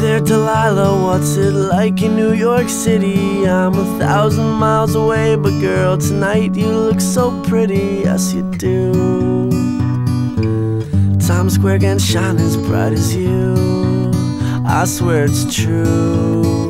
there, Delilah? What's it like in New York City? I'm a thousand miles away, but girl, tonight you look so pretty. Yes, you do. Times Square can shine as bright as you. I swear it's true.